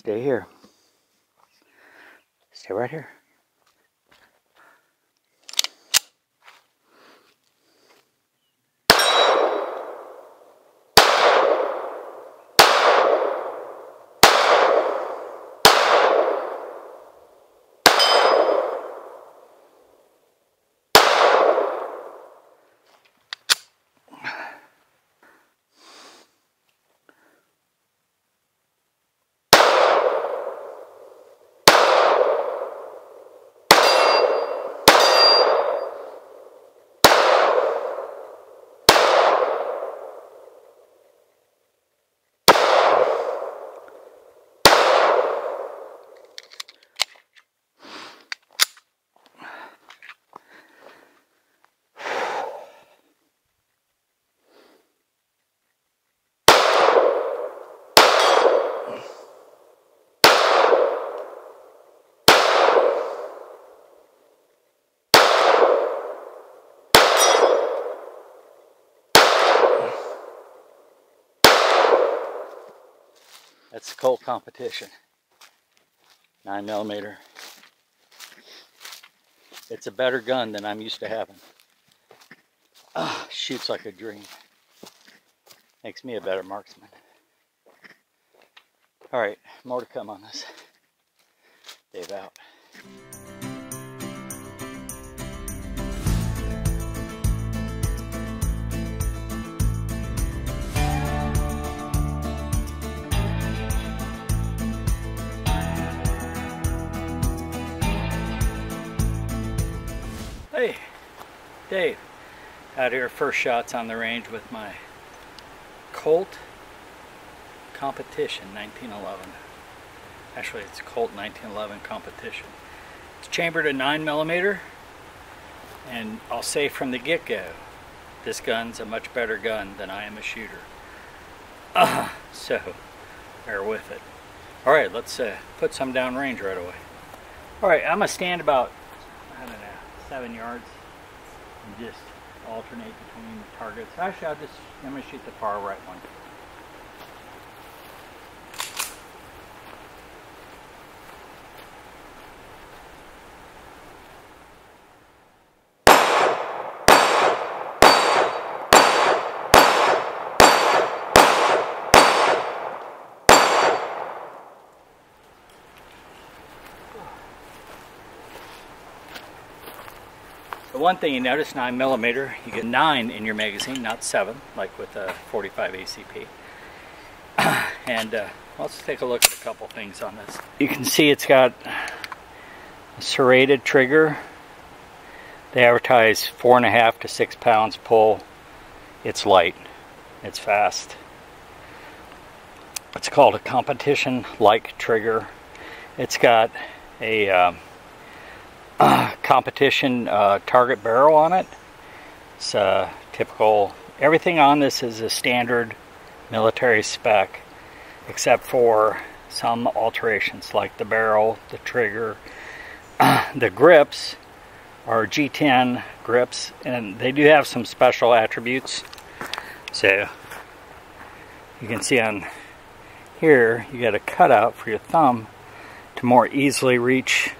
Stay here. Stay right here. That's the Colt competition. Nine millimeter. It's a better gun than I'm used to having. Ah, shoots like a dream. Makes me a better marksman. All right, more to come on this. Dave out. Dave. Out here, first shots on the range with my Colt Competition 1911. Actually, it's Colt 1911 Competition. It's chambered at 9 millimeter, and I'll say from the get-go, this gun's a much better gun than I am a shooter. Uh, so, bear with it. All right, let's uh, put some down range right away. All right, I'm gonna stand about I don't know seven yards and just alternate between the targets. Actually, I'll just, I'm going to shoot the far right one. One thing you notice, 9 millimeter, you get 9 in your magazine, not 7, like with a 45 ACP. and uh, let's take a look at a couple things on this. You can see it's got a serrated trigger. They advertise four and a half to six pounds pull. It's light. It's fast. It's called a competition-like trigger. It's got a um, uh, competition uh, target barrel on it. It's uh, typical. Everything on this is a standard military spec, except for some alterations like the barrel, the trigger, the grips are G10 grips, and they do have some special attributes. So you can see on here, you got a cutout for your thumb to more easily reach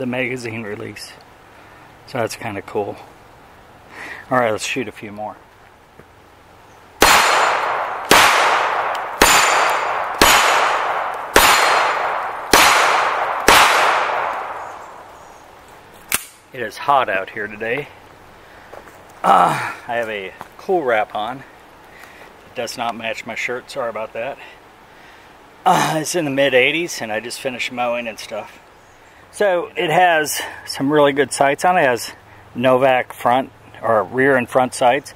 the magazine release. So that's kind of cool. Alright, let's shoot a few more. It is hot out here today. Uh, I have a cool wrap on. It does not match my shirt, sorry about that. Uh, it's in the mid 80s and I just finished mowing and stuff. So it has some really good sights on it. It has Novak front or rear and front sights.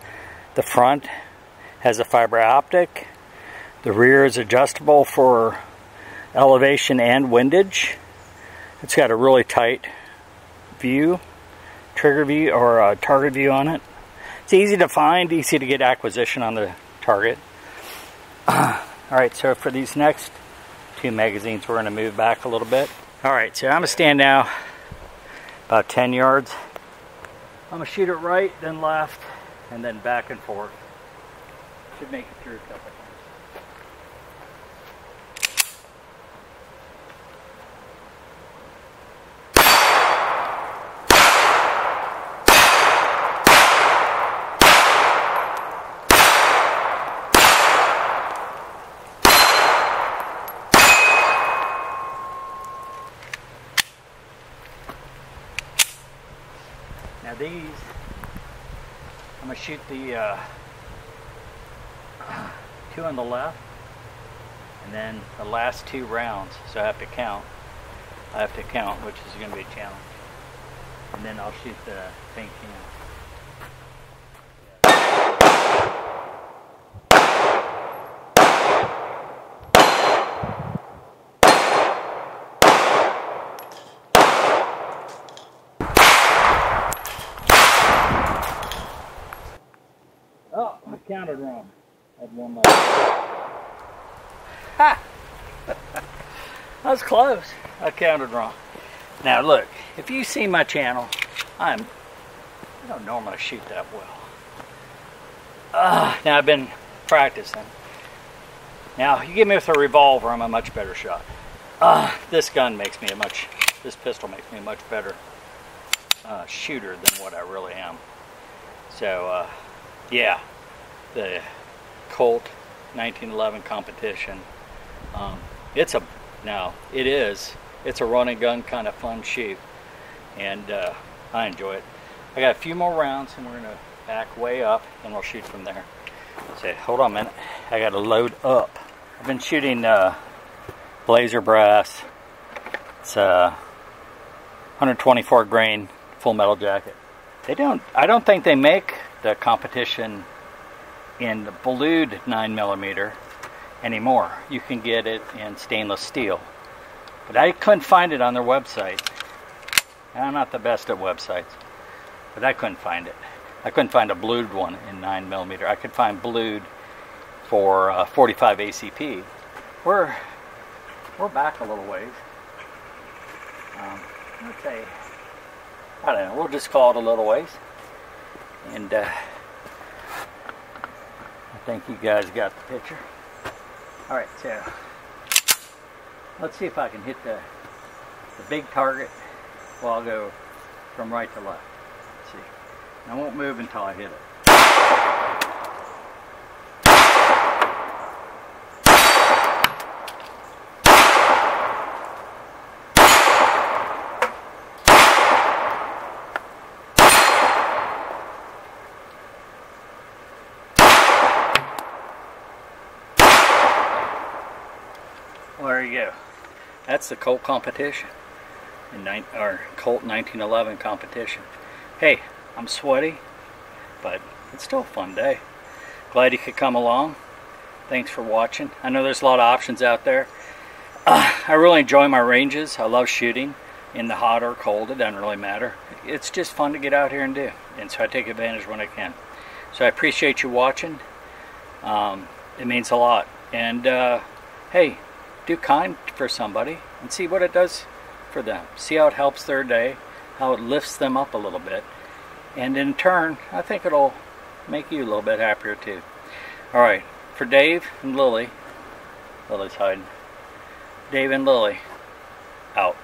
The front has a fiber optic. The rear is adjustable for elevation and windage. It's got a really tight view, trigger view or uh, target view on it. It's easy to find, easy to get acquisition on the target. All right, so for these next two magazines, we're going to move back a little bit. All right, so I'm gonna stand now about 10 yards. I'm gonna shoot it right, then left, and then back and forth. Should make it through a couple These, I'm gonna shoot the uh, two on the left, and then the last two rounds. So I have to count. I have to count, which is gonna be a challenge. And then I'll shoot the paint can. Oh, I counted wrong. I had one left. Ha! that was close. I counted wrong. Now look, if you see my channel, I'm I don't normally shoot that well. Uh, now I've been practicing. Now you give me with a revolver, I'm a much better shot. Uh, this gun makes me a much, this pistol makes me a much better uh, shooter than what I really am. So uh, yeah, the Colt 1911 competition. Um, it's a now it is it's a run and gun kind of fun shoot, and uh, I enjoy it. I got a few more rounds, and we're gonna back way up, and we'll shoot from there. Say, hold on a minute, I got to load up. I've been shooting uh, Blazer Brass. It's a 124 grain full metal jacket. They don't. I don't think they make the competition in the blued 9 millimeter anymore. You can get it in stainless steel. But I couldn't find it on their website. I'm not the best at websites, but I couldn't find it. I couldn't find a blued one in 9 millimeter. I could find blued for uh, 45 ACP. We're we're back a little ways. Um, let's I don't know. We'll just call it a little ways. And uh, think you guys got the picture. All right, so let's see if I can hit the the big target. Well, I'll go from right to left. Let's see. I won't move until I hit it. There you go. That's the Colt competition, in or Colt 1911 competition. Hey, I'm sweaty, but it's still a fun day. Glad you could come along. Thanks for watching. I know there's a lot of options out there. Uh, I really enjoy my ranges. I love shooting in the hot or cold. It doesn't really matter. It's just fun to get out here and do, and so I take advantage when I can. So I appreciate you watching. Um, it means a lot. And uh, hey, do kind for somebody and see what it does for them. See how it helps their day, how it lifts them up a little bit. And in turn, I think it'll make you a little bit happier too. All right, for Dave and Lillie, Lillie's hiding. Dave and Lillie, out.